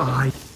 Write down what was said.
I